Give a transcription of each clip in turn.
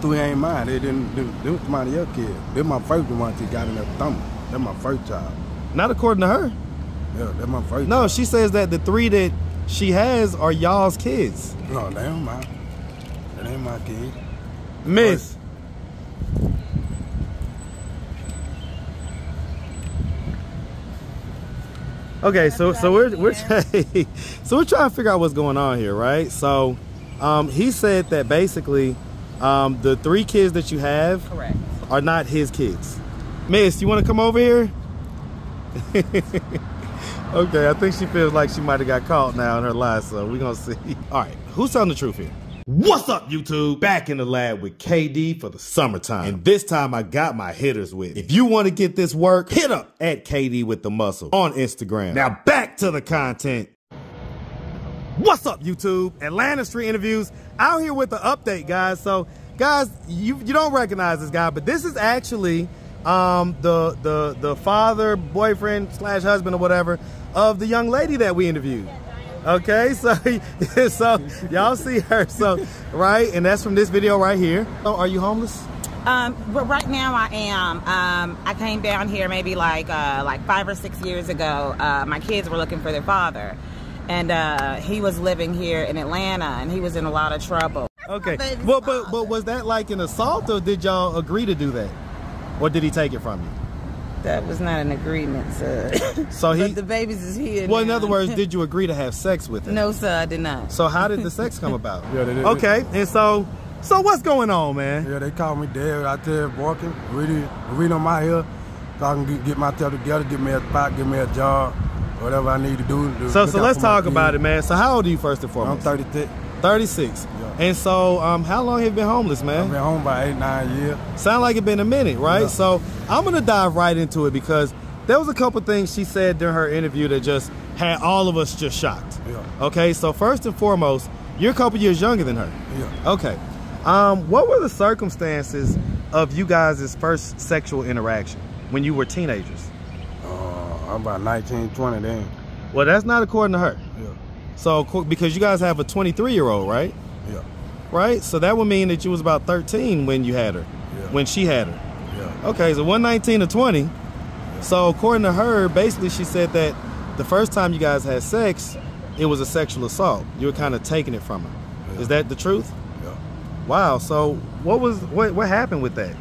Three ain't mine. They didn't. Them, them somebody else kid. They're my first one that got in their thumb. They're my first child. Not according to her. Yeah, they're my first. No, child. she says that the three that she has are y'all's kids. No, they ain't mine. That ain't my kid. Miss. Okay, so so we're we're so we're trying to figure out what's going on here, right? So, um, he said that basically, um, the three kids that you have Correct. are not his kids. Miss, you want to come over here? okay, I think she feels like she might have got caught now in her lies, so we're gonna see. All right, who's telling the truth here? What's up, YouTube? Back in the lab with KD for the summertime. And this time I got my hitters with. If you want to get this work, hit up at KD with the muscle on Instagram. Now back to the content. What's up, YouTube? Atlanta Street Interviews out here with the update, guys. So, guys, you you don't recognize this guy, but this is actually um, the the the father, boyfriend slash husband or whatever of the young lady that we interviewed. Okay, so so y'all see her, so right, and that's from this video right here. Oh, are you homeless? Um, but right now I am. Um, I came down here maybe like uh, like five or six years ago. Uh, my kids were looking for their father, and uh, he was living here in Atlanta, and he was in a lot of trouble. Okay, Baby's but but but was that like an assault, or did y'all agree to do that, or did he take it from you? That was not an agreement, sir. So he, but the babies is here. well, in other words, did you agree to have sex with him? no, sir, I did not. So how did the sex come about? Yeah, they did. Okay, and so so what's going on, man? Yeah, they call me dead out there walking. Really, really on my hill. So I can get, get myself together, get me a spot, get me a job, whatever I need to do. to So so let's talk about it, man. So how old are you first and foremost? I'm foremost? 36. 36. Yeah. And so um how long have you been homeless, man? I've been home by eight, nine years. Sound like it been a minute, right? Yeah. So I'm gonna dive right into it because there was a couple things she said during her interview that just had all of us just shocked. Yeah. Okay, so first and foremost, you're a couple years younger than her. Yeah. Okay. Um, what were the circumstances of you guys' first sexual interaction when you were teenagers? I'm about 19, 20 then. Well, that's not according to her. Yeah. So, because you guys have a 23 year old, right? Yeah. Right? So that would mean that you was about 13 when you had her, Yeah. when she had her. Yeah. Okay, so 119 to 20. So according to her, basically she said that the first time you guys had sex, it was a sexual assault. You were kind of taking it from her. Yeah. Is that the truth? Yeah. Wow. So what was what what happened with that?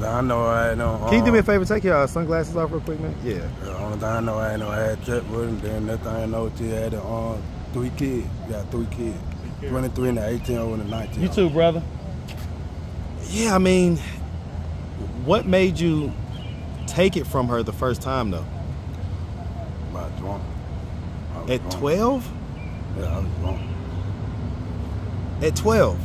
Only thing I know I ain't no. Can you do me a uh, favor? Take your uh, sunglasses off real quick, man. Yeah. The only thing I know I ain't no I had check with him. Then next thing I know, she had uh, three kids. Got three kids. 23 and the 18 over and the 19. You too, brother. Yeah, I mean, what made you take it from her the first time though? About drunk. I was At drunk. 12? Yeah, I was drunk. At 12.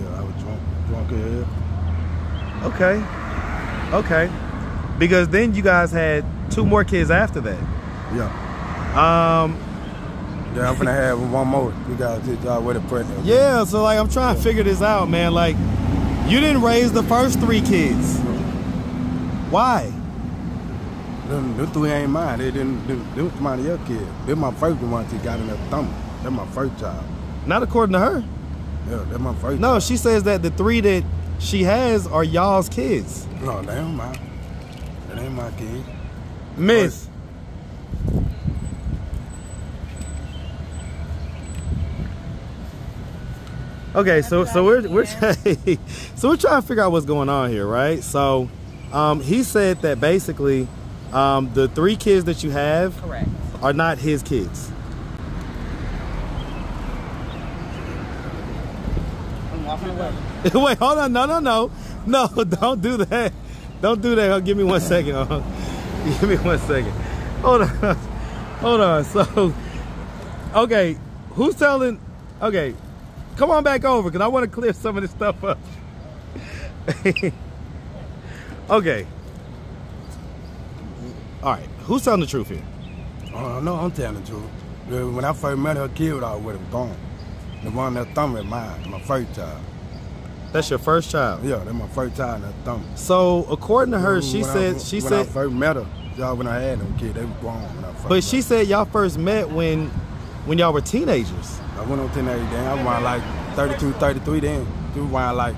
Yeah, I was drunk. Drunk as hell. Okay. Okay. Because then you guys had two more kids after that. Yeah. Um, Yeah, I'm gonna have one more. We got to y'all with a pregnant. yeah, so like I'm trying to figure this out, man. Like, you didn't raise the first three kids. Why? Them, them three ain't mine. They didn't. Them, them somebody else kid. They're my first one that got in their thumb. They're my first child. Not according to her. Yeah, they're my first. No, child. she says that the three that she has are y'all's kids. No, they ain't mine. That ain't my kid. Miss. Okay, so so we're we're trying, so we're trying to figure out what's going on here, right? So, um, he said that basically, um, the three kids that you have Correct. are not his kids. Walking. Wait, hold on, no, no, no, no, don't do that, don't do that. Give me one second. Give me one second. Hold on, hold on. So, okay, who's telling? Okay, come on back over because I want to clear some of this stuff up. okay. All right, who's telling the truth here? Uh, no, I'm telling the truth. When I first met her, kid was out with gone. The one that thumb is mine, my first child. That's your first child. Yeah, that's my first child that thumb. So, according to her, she I- said she when said I first met her, y'all when I had them kids, they was grown when I first But she said y'all first met when when y'all were teenagers. I went on teenage then. I was around like 32, 33 then. She was around like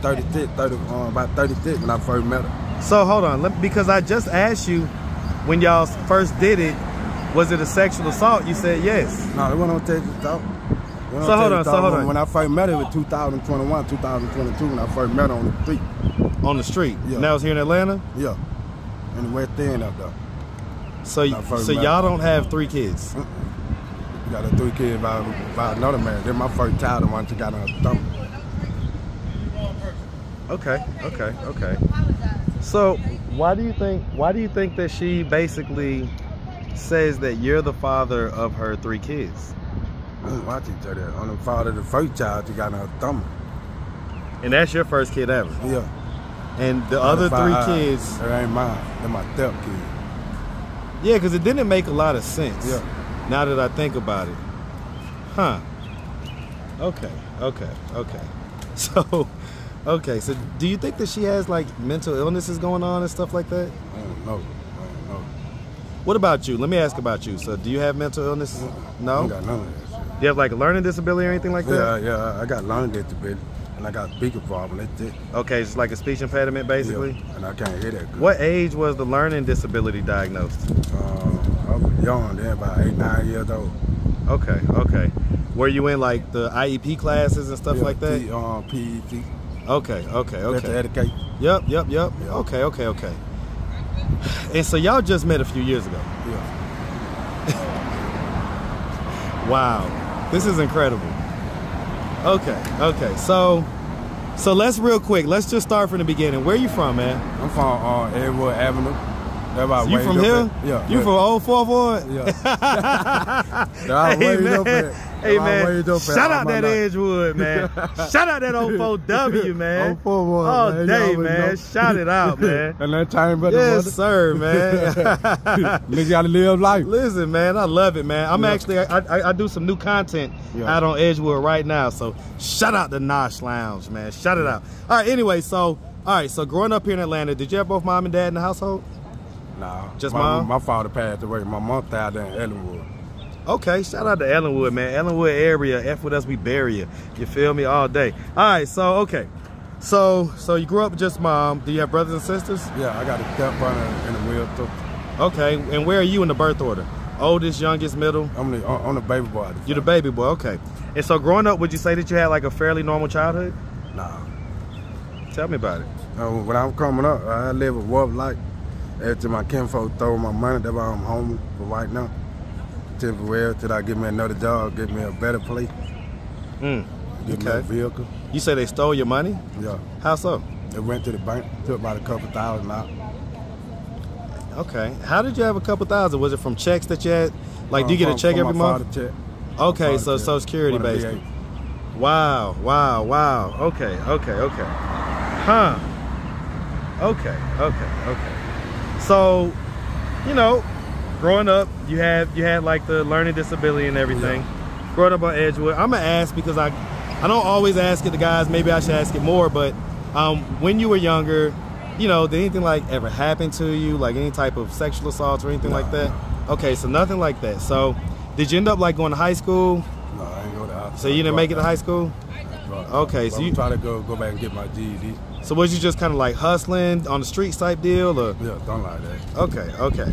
30 30, uh, about 30 when I first met her. So hold on, let, because I just asked you when y'all first did it, was it a sexual assault? You said yes. No, they went on Texas talk. So hold on, so hold on. When I first met her, in 2021, 2022, when I first met her on the street. On the street? Yeah. And that was here in Atlanta? Yeah, in the West End up there. So, so y'all don't have three kids? We got a three kids by, by another man. They're my first child, the one she got on her stomach. Okay, okay, okay. So why do you think why do you think that she basically says that you're the father of her three kids? I watch each other. On the father of the first child, she got her stomach. And that's your first kid ever. Yeah. And the other three I- kids, That ain't mine. They're my step kids. yeah, because it didn't make a lot of sense. Yeah. Now that I think about it. Huh. Okay, okay, okay. So, okay, so do you think that she has like mental illnesses going on and stuff like that? I don't know. I don't know. What about you? Let me ask about you. So, do you have mental illnesses? No? don't got none of that you have like a learning disability or anything like that? yeah, yeah. I got learning disability. And I got speaker problem. That's it. Okay, it's like a speech impediment basically. Yeah, and I can't hear that good. What age was the learning disability diagnosed? Uh, I was young then, about eight, nine years old. Okay, okay. Were you in like the IEP classes and stuff Yeah, like that? T, uh, PET. Okay, okay, That's to educate. Yep, yep, yep. Yeah. Okay, okay, okay. And so y'all just met a few years ago. Yeah. Wow. This is incredible. Okay, okay. So so let's real quick, let's just start from the beginning. Where you from, man? I'm from uh, Edgewood Avenue. About You from here? at- Yeah. You yeah. from Old Fourth Ward? Yeah. Hey man, up at- hey man, shout out that life. Edgewood, man. shout out that old 4W, man. 04 All man. Day, man. know. Shout it out, man. and that time, but yes, sir, man. Nigga gotta live life. Listen, man, I love it, man. I'm Yeah. actually, I, I, I do some new content Yeah. out on Edgewood right now. So shout out to Nosh Lounge, man. Shout it out. All right, anyway, so, all right, so growing up here in Atlanta, did you have both mom and dad in the household? Nah. Just my, mom? My father passed away. My mom died in Ellenwood. Okay, shout out to Ellenwood, man. Ellenwood area, F with us, we bury you. You feel me all day. All right, so okay, so so you grew up with just mom. Do you have brothers and sisters? Yeah, I got a stepbrother and a wheel too. Okay, and where are you in the birth order? Oldest, youngest, middle? I'm the, I'm the baby boy. You're the baby boy. Okay. And so growing up, would you say that you had like a fairly normal childhood? Nah. Tell me about it. Uh, when I was coming up, I lived a rough life. After my kinfolk throw my money, that's why I'm home for right now. Temporary till I get me another job, get me a better place, Mm. get me a vehicle. You say they stole your money? Yeah. How so? They went to the bank, took about a couple thousand out. Okay. How did you have a couple thousand? Was it from checks that you had? Like, do you Uh, get a check from every month? check. Okay, so father Social. Security One of the basically. Wow, wow, wow. Okay, okay, okay. Huh. Okay, okay, okay. So, you know, growing up, you had you had like the learning disability and everything. Growing up on Edgewood, I'm gonna ask because I I don't always ask it to guys. Maybe I should ask it more. But um, when you were younger, you know, did anything like ever happen to you, like any type of sexual assault or anything No, like that? Okay, so nothing like that. So, did you end up like going to high school? No, I didn't go to high school. So you didn't make it to high school? Okay, so you- I'm trying to go go back and get my GED. So was you just kind of like hustling on the streets type deal, or Yeah, don't like that. okay, okay.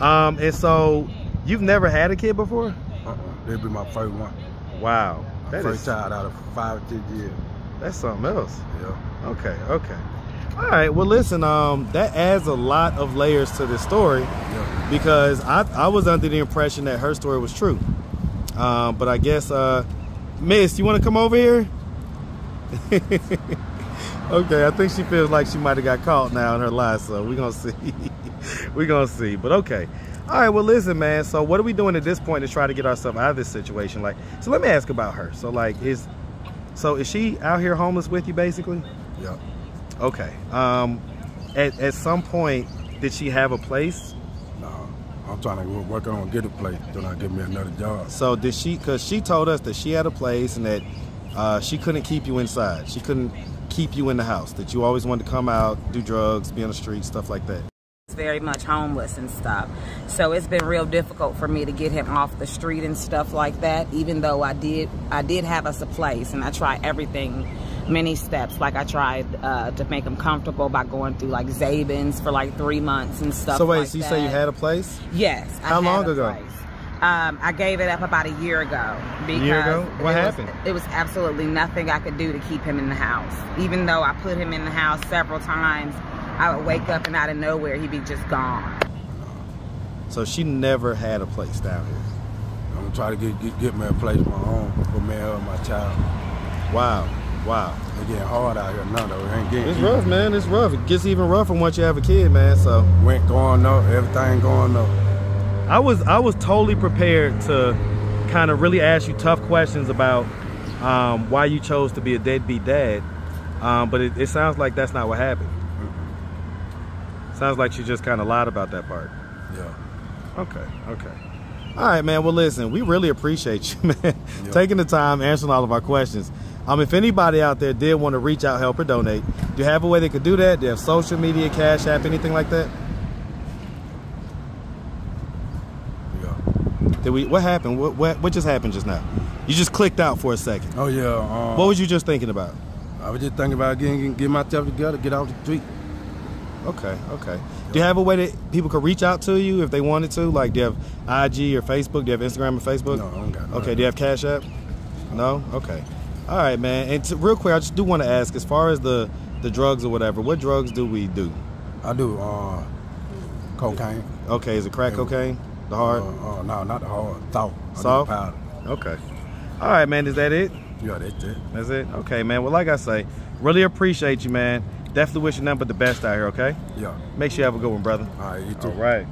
Um, and so you've never had a kid before? Uh-uh. That'll be my first one. Wow, that first is child out of five, six years. that's something else. Yeah. Okay, okay. All right. Well, listen. Um, that adds a lot of layers to this story Yeah. because I I was under the impression that her story was true. Um, but I guess, uh, Miss, you want to come over here? okay, I think she feels like she might have got caught now in her lies, so we're gonna see. we're gonna see. But okay. All right, well listen, man. So what are we doing at this point to try to get ourselves out of this situation? Like, so let me ask about her. So like is so is she out here homeless with you basically? Yeah. Okay. Um at, at some point did she have a place? No. I'm trying to work on get a place till I get me another job. So did she cuz she told us that she had a place and that uh, she couldn't keep you inside. She couldn't keep you in the house. That you always wanted to come out, do drugs, be on the street, stuff like that. Very much homeless and stuff. So it's been real difficult for me to get him off the street and stuff like that. Even though I did, I did have us a place, and I tried everything many steps. Like I tried uh, to make him comfortable by going through like Zabins for like three months and stuff. So wait, like so you that. say you had a place? Yes. I How had long a ago? place. Um, I gave it up about a year ago. Because year ago? What it was- happened? it was absolutely nothing I could do to keep him in the house. Even though I put him in the house several times, I would wake up and out of nowhere he'd be just gone. So she never had a place down here. I'm gonna try to get, get get me a place of my own for me and my child. Wow, wow. It's getting hard out here now though. It ain't getting It's easy. rough, man. It's rough. It gets even rougher once you have a kid, man. So Rent going up, everything going up. I was I was totally prepared to kind of really ask you tough questions about um, why you chose to be a deadbeat dad, um, but it, it sounds like that's not what happened. Sounds like you just kind of lied about that part. Yeah. Okay, okay. All right, man. Well, listen, we really appreciate you, man, taking the time, answering all of our questions. Um, if anybody out there did want to reach out, help, or donate, do you have a way they could do that? Do you have social media, Cash App, anything like that? Yeah. Did we? What happened? What, what what just happened just now? You just clicked out for a second. Oh yeah. Um, What was you just thinking about? I was just thinking about getting, getting get myself together, get off the street. Okay, okay. Do you have a way that people could reach out to you if they wanted to? Like, do you have IG or Facebook? Do you have Instagram or Facebook? No, I don't got Okay, do you have Cash App? No? Okay. All right, man. And to, real quick, I just do want to ask, as far as the, the drugs or whatever, what drugs do we do? I do uh, cocaine. Okay, is it crack Yeah. cocaine? The hard? Uh, uh, no, not the hard. Soft. Soft? powder. Okay. All right, man. Is that it? Yeah, that's it. That's it? Okay, man. Well, like I say, really appreciate you, man. Definitely wish you nothing but the best out here, okay? Yeah. Make sure you have a good one, brother. All right, you too. All right.